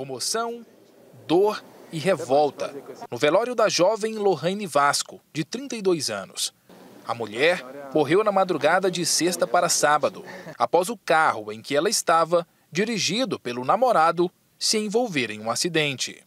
Comoção, dor e revolta no velório da jovem Lohane Vasco, de 32 anos. A mulher morreu na madrugada de sexta para sábado, após o carro em que ela estava, dirigido pelo namorado, se envolver em um acidente.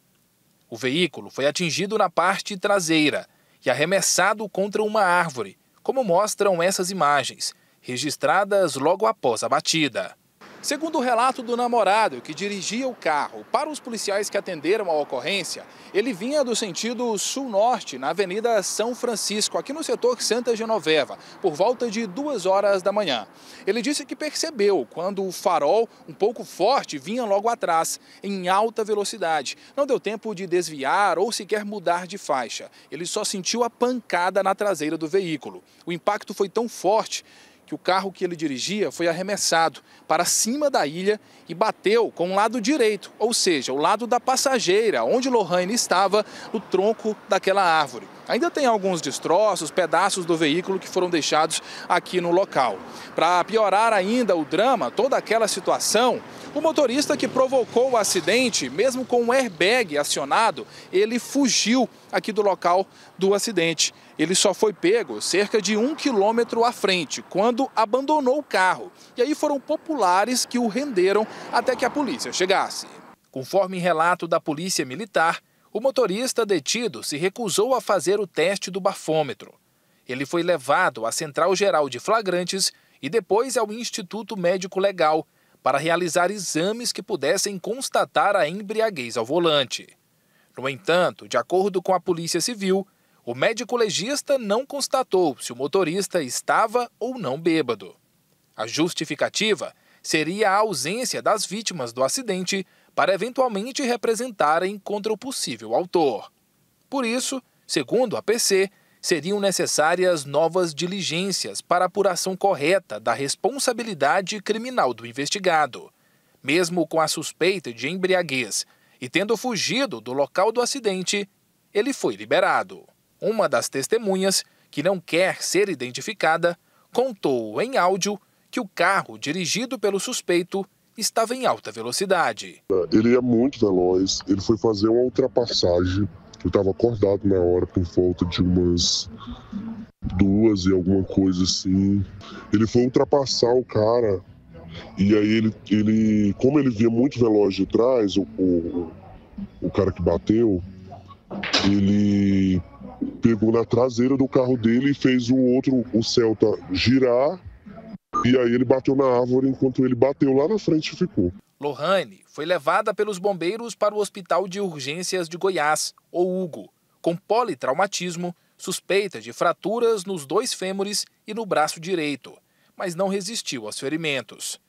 O veículo foi atingido na parte traseira e arremessado contra uma árvore, como mostram essas imagens, registradas logo após a batida. Segundo o relato do namorado que dirigia o carro para os policiais que atenderam a ocorrência, ele vinha do sentido sul-norte, na Avenida São Francisco, aqui no setor Santa Genoveva, por volta de duas horas da manhã. Ele disse que percebeu quando o farol, um pouco forte, vinha logo atrás, em alta velocidade. Não deu tempo de desviar ou sequer mudar de faixa. Ele só sentiu a pancada na traseira do veículo. O impacto foi tão forte que o carro que ele dirigia foi arremessado para cima da ilha e bateu com o lado direito, ou seja, o lado da passageira, onde Lohane estava, no tronco daquela árvore. Ainda tem alguns destroços, pedaços do veículo que foram deixados aqui no local. Para piorar ainda o drama, toda aquela situação, o motorista que provocou o acidente, mesmo com o airbag acionado, ele fugiu aqui do local do acidente. Ele só foi pego cerca de um quilômetro à frente, quando abandonou o carro. E aí foram populares que o renderam até que a polícia chegasse. Conforme relato da Polícia Militar, o motorista detido se recusou a fazer o teste do bafômetro. Ele foi levado à Central Geral de Flagrantes e depois ao Instituto Médico Legal para realizar exames que pudessem constatar a embriaguez ao volante. No entanto, de acordo com a Polícia Civil, o médico legista não constatou se o motorista estava ou não bêbado. A justificativa seria a ausência das vítimas do acidente para eventualmente representarem contra o possível autor. Por isso, segundo a PC, seriam necessárias novas diligências para apuração correta da responsabilidade criminal do investigado. Mesmo com a suspeita de embriaguez e tendo fugido do local do acidente, ele foi liberado. Uma das testemunhas, que não quer ser identificada, contou em áudio que o carro dirigido pelo suspeito estava em alta velocidade. Ele é muito veloz, ele foi fazer uma ultrapassagem. Eu estava acordado na hora, por volta de umas duas e alguma coisa assim. Ele foi ultrapassar o cara e aí ele, ele como ele vinha muito veloz de trás, o, o, o cara que bateu, ele pegou na traseira do carro dele e fez o outro, o Celta, girar e aí ele bateu na árvore enquanto ele bateu lá na frente ficou. Lohane foi levada pelos bombeiros para o Hospital de Urgências de Goiás, ou Hugo, com politraumatismo, suspeita de fraturas nos dois fêmures e no braço direito, mas não resistiu aos ferimentos.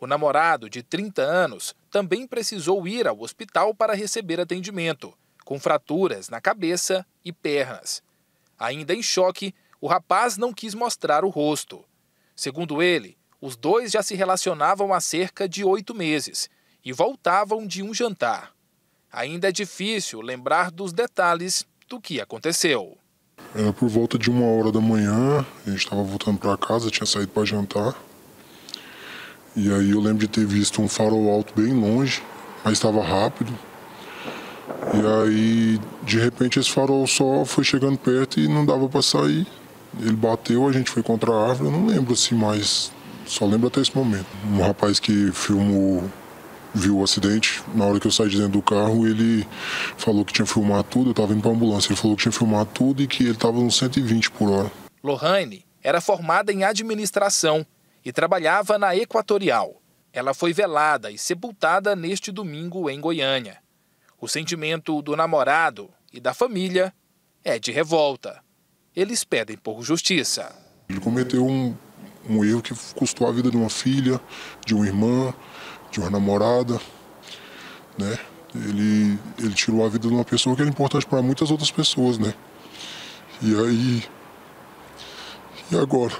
O namorado, de 30 anos, também precisou ir ao hospital para receber atendimento, com fraturas na cabeça e pernas. Ainda em choque, o rapaz não quis mostrar o rosto. Segundo ele, os dois já se relacionavam há cerca de oito meses e voltavam de um jantar. Ainda é difícil lembrar dos detalhes do que aconteceu. Era por volta de uma hora da manhã, a gente estava voltando para casa, tinha saído para jantar. E aí eu lembro de ter visto um farol alto bem longe, mas estava rápido. E aí, de repente, esse farol só foi chegando perto e não dava para sair. Ele bateu, a gente foi contra a árvore, eu não lembro assim mais, só lembro até esse momento. Um rapaz que filmou, viu o acidente, na hora que eu saí de dentro do carro, ele falou que tinha filmado tudo, eu estava indo para ambulância, ele falou que tinha filmado tudo e que ele estava nos 120 por hora. Lohane era formada em administração e trabalhava na Equatorial. Ela foi velada e sepultada neste domingo em Goiânia. O sentimento do namorado e da família é de revolta eles pedem por justiça. Ele cometeu um, um erro que custou a vida de uma filha, de uma irmã, de uma namorada, né? Ele, ele tirou a vida de uma pessoa que era importante para muitas outras pessoas, né? E aí. E agora?